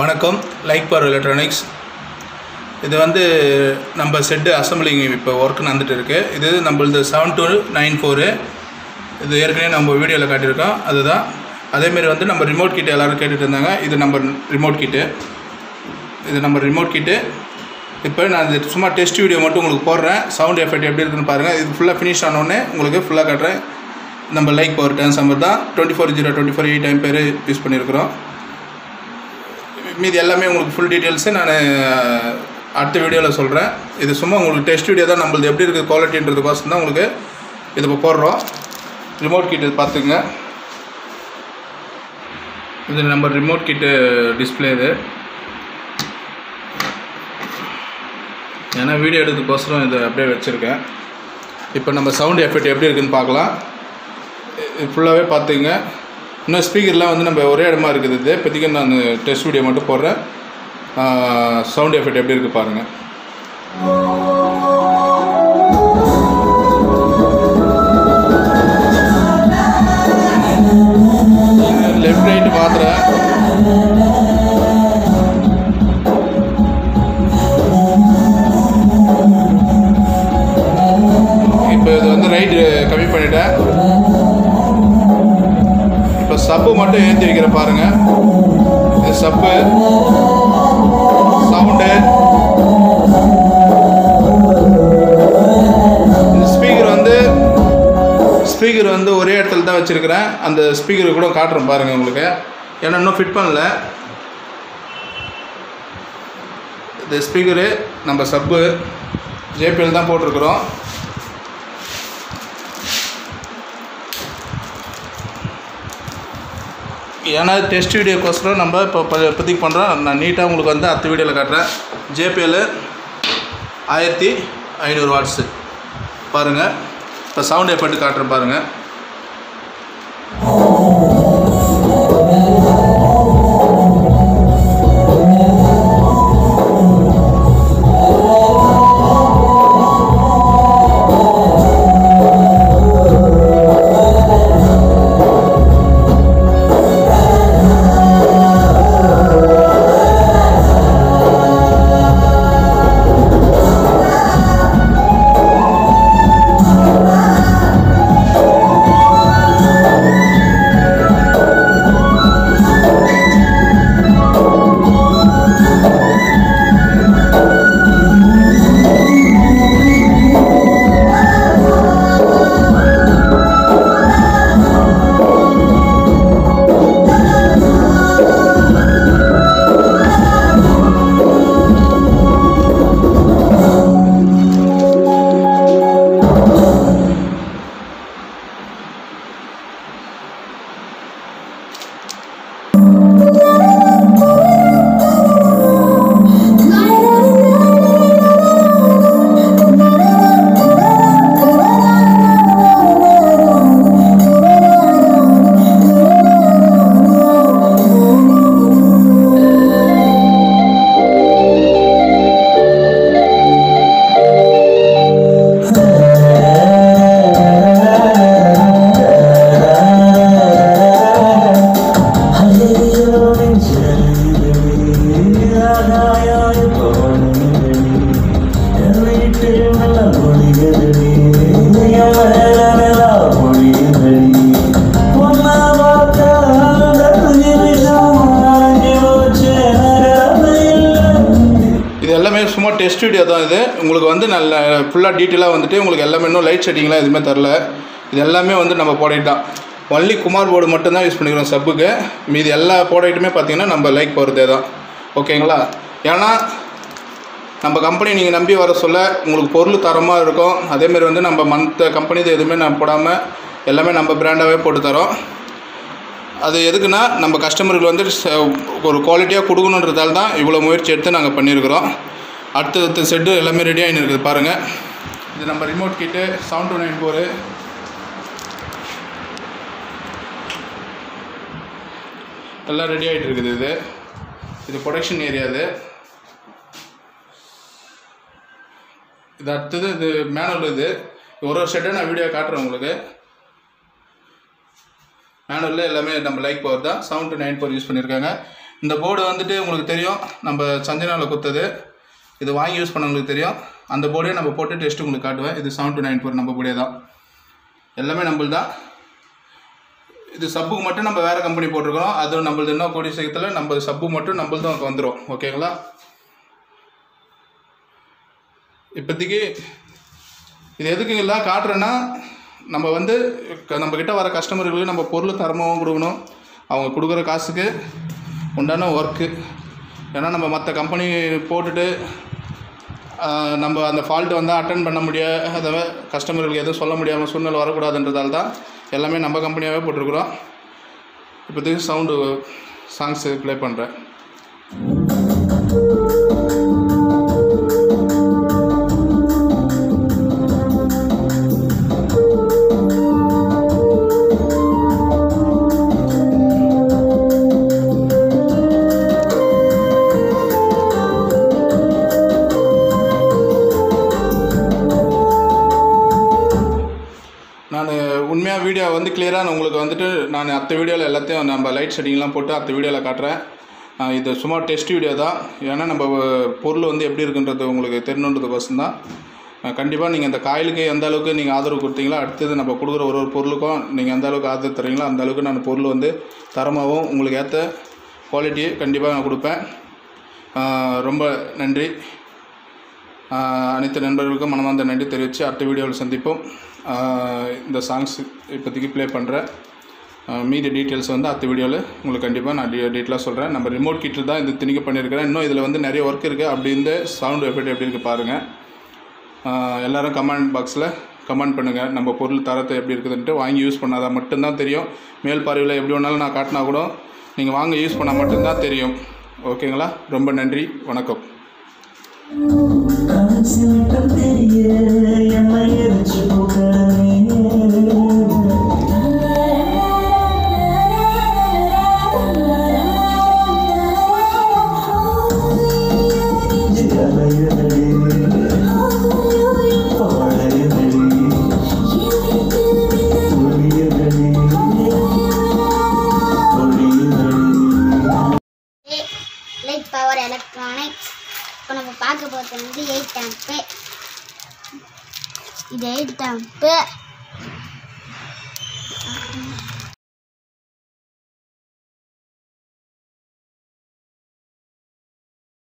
வணக்கம். Like power electronics இது வந்து நம்ம செட்டு அசம்பிளிங் இப்போ ஒர்க் நடந்துட்டு இருக்குது இது நம்மளது செவன் டூ நைன் ஃபோரு இது ஏற்கனவே நம்ம வீடியோவில் காட்டியிருக்கோம். அதுதான். அதேமாரி வந்து நம்ம ரிமோட் கிட்டு எல்லோரும் கேட்டுட்டு இருந்தாங்க. இது நம்ம ரிமோட் கிட்டு இது நம்ம ரிமோட் கிட்டு இப்போ நான் இது சும்மா டெஸ்ட் வீடியோ மட்டும் உங்களுக்கு போடுறேன். சவுண்ட் எஃபெக்ட் எப்படி இருக்குன்னு பாருங்கள் இது ஃபுல்லாக ஃபினிஷ் ஆனோடனே உங்களுக்கு ஃபுல்லாக காட்டுறேன். நம்ம லைக் பவர் டிரான்ஸ்ஃபார்மர் தான். Twenty four zero twenty four eight time பேர் யூஸ் பண்ணியிருக்கிறோம். மீதி எல்லாமே உங்களுக்கு ஃபுல் டீட்டெயில்ஸு நான் அடுத்த வீடியோவில் சொல்கிறேன் இது சும்மா உங்களுக்கு டெஸ்ட் வீடியோ தான் நம்மளது எப்படி இருக்குது குவாலிட்டின்றதுக்கோசம் தான் உங்களுக்கு இது இப்போ போடுறோம். ரிமோட் கிட்டு பார்த்துங்க இது நம்ம ரிமோட் கிட்டு டிஸ்பிளே இது. ஏன்னா வீடியோ எடுக்கிறதுக்கோசரம் இதை அப்படியே வச்சுருக்கேன். இப்போ நம்ம சவுண்ட் எஃபெக்ட் எப்படி இருக்குதுன்னு பார்க்கலாம். இது ஃபுல்லாகவே பார்த்துங்க இன்னும் ஸ்பீக்கர்லாம் வந்து நம்ம ஒரே இடமா இருக்குது. இது இப்போதைக்கு நான் டெஸ்ட் வீடியோ மட்டும் போடுறேன். சவுண்ட் எஃபெக்ட் எப்படி இருக்குது பாருங்கள் லெஃப்ட் ரைட்டு மாத்திரை சப்பு மட்டும் ஏற்றி வைக்கிற பாருங்க. இது சப்பு சவுண்டு இந்த ஸ்பீக்கர் வந்து ஸ்பீக்கர் வந்து ஒரே இடத்துல தான் வச்சுருக்கிறேன். அந்த ஸ்பீக்கர் கூட காட்டுறேன் பாருங்கள் உங்களுக்கு. ஏன்னா இன்னும் ஃபிட் பண்ணல. இந்த ஸ்பீக்கரு நம்ம சப்பு ஜேபிஎல் தான் போட்டிருக்கிறோம். ஏன்னா டெஸ்ட் வீடியோக்கோசரம் நம்ம இப்போ இப்போதைக்கு பண்ணுறோம் நான் நீட்டாக உங்களுக்கு வந்து அடுத்த வீடியோவில் காட்டுறேன். ஜேபிஎல் ஆயிரத்தி ஐநூறு வாட்ஸு பாருங்கள் இப்போ சவுண்ட் எஃபெக்ட் காட்டுறேன் பாருங்கள் இது எல்லாமே சும்மா டெஸ்ட் வீடியோ தான் இது. உங்களுக்கு வந்து நல்ல ஃபுல்லாக டீட்டெயிலாக வந்துட்டு உங்களுக்கு எல்லாமே இன்னும் லைட் செட்டிங்லாம் எதுவுமே தரல. இது எல்லாமே வந்து நம்ம ப்ராடக்ட் தான். ஒன்லி குமார் போர்டு மட்டும்தான் யூஸ் பண்ணிக்கிறோம் சப்புக்கு மீதி எல்லா ப்ராடக்ட்டுமே பார்த்தீங்கன்னா நம்ம லைக் போகிறதே தான். ஓகேங்களா? ஏன்னா நம்ம கம்பெனி நீங்கள் நம்பி வர சொல்ல உங்களுக்கு பொருள் தரமாக இருக்கும். அதேமாரி வந்து நம்ம மற்ற கம்பெனி எதுவுமே நம்ம போடாமல் எல்லாமே நம்ம பிராண்டாகவே போட்டு தரோம். அது எதுக்குன்னா நம்ம கஸ்டமருக்கு வந்து ஒரு குவாலிட்டியாக கொடுக்கணுன்றதால தான் இவ்வளோ முயற்சி எடுத்து நாங்கள் பண்ணியிருக்கிறோம் அடுத்தடுத்த செட்டு எல்லாமே ரெடி ஆகின்னு இருக்குது பாருங்கள் இது நம்ம remote kit seven two nine four எல்லாம் ரெடி ஆகிட்டு இருக்குது இது. இது ப்ரொடக்ஷன் ஏரியா இது. இது அடுத்தது இது மேனுவல் இது. ஒரு ஒரு செட்டை நான் வீடியோ காட்டுறேன் உங்களுக்கு. மேனுவலில் எல்லாமே நம்ம லைக் பவர் தான். Seven two nine four use பண்ணியிருக்காங்க இந்த போர்டு வந்துட்டு உங்களுக்கு தெரியும். நம்ம சஞ்சனாவில் குத்தது. இது வாங்கி யூஸ் பண்ணவங்களுக்கு தெரியும். அந்த போர்டே நம்ம போட்டு டெஸ்ட் உங்களுக்கு காட்டுவேன். இது செவன் டு நைன் ஃபோர் நம்ம போர்டே தான். எல்லாமே நம்மள்தான். இது சப்புக்கு மட்டும் நம்ம வேறு கம்பெனி போட்டிருக்கோம். அது நம்மளது இன்னும் கூடிய சீக்கிரத்தில் நம்ம சப்பு மட்டும் நம்மளது வந்துடும் ஓகேங்களா இப்போதைக்கு இது எதுக்கு இல்லை காட்டுறேன்னா நம்ம வந்து க- நம்ம கிட்ட வர கஸ்டமர்களுக்கு நம்ம பொருள் தரமாகவும் கொடுக்கணும். அவங்க கொடுக்குற காசுக்கு உண்டான ஒர்க்கு ஏன்னா நம்ம மற்ற கம்பெனி போட்டுட்டு நம்ம அந்த ஃபால்ட்டு வந்தால் அட்டன் பண்ண முடியாத கஸ்டமர்களுக்கு எதுவும் சொல்ல முடியாமல் சூழ்நிலை வரக்கூடாதுன்றதால தான் எல்லாமே நம்ம கம்பெனியாகவே போட்டிருக்கிறோம். இப்போதைக்கு சவுண்டு சாங்ஸ் ப்ளே பண்ணுறேன் வீடியோ வந்து கிளியராக உங்களுக்கு வந்துட்டு நான் அத்த வீடியோவில் எல்லாத்தையும் நம்ம லைட் செட்டிங்லாம் போட்டு அத்த வீடியோவில் காட்டுறேன். இது சும்மா டெஸ்ட் வீடியோ தான். ஏன்னா நம்ம பொருள் வந்து எப்படி இருக்குன்றது உங்களுக்கு தெரியணுன்றதுக்கோசம் தான். கண்டிப்பாக நீங்கள் இந்த காயிலுக்கு எந்த அளவுக்கு நீங்கள் ஆதரவு கொடுத்தீங்களோ அடுத்தது நம்ம கொடுக்குற ஒரு ஒரு பொருளுக்கும் நீங்கள் எந்த அளவுக்கு ஆதரவு தரீங்களோ அந்த அளவுக்கு நான் பொருள் வந்து தரமாகவும் உங்களுக்கு ஏற்ற குவாலிட்டி கண்டிப்பாக நான் கொடுப்பேன். ரொம்ப நன்றி. அனைத்து நண்பர்களுக்கும் மனமார்ந்த நன்றி தெரிவித்து அடுத்த வீடியோவில் சந்திப்போம். இந்த சாங்ஸ் இப்போதைக்கு ப்ளே பண்ணுறேன் மீதி டீட்டெயில்ஸ் வந்து அடுத்த வீடியோவில் உங்களுக்கு கண்டிப்பாக நான் டீ டீட்டெயிலாக சொல்கிறேன் நம்ம ரிமோட் கிட்டில் தான் இது திணிக்க பண்ணியிருக்கிறேன். இன்னும் இதில் வந்து நிறைய ஒர்க் இருக்குது அப்படி இந்த சவுண்ட் எஃபெக்ட் எப்படி இருக்குது பாருங்கள் எல்லோரும் கமெண்ட் பாக்ஸில் கமெண்ட் பண்ணுங்கள் நம்ம பொருள் தரத்தை எப்படி இருக்குதுன்ட்டு வாங்கி யூஸ் பண்ணாதான் மட்டும்தான் தெரியும். மேல் பார்வையில் எப்படி வேணாலும் நான் காட்டினா கூட நீங்கள் வாங்க யூஸ் பண்ணால் மட்டும்தான் தெரியும். ஓகேங்களா ரொம்ப நன்றி. வணக்கம். Sınıfta deriye yanmaya da çok இப்போ நம்ம பார்க்க போகிறது வந்து எயிட் ஆம்பு இது எயிட் ஆம்பு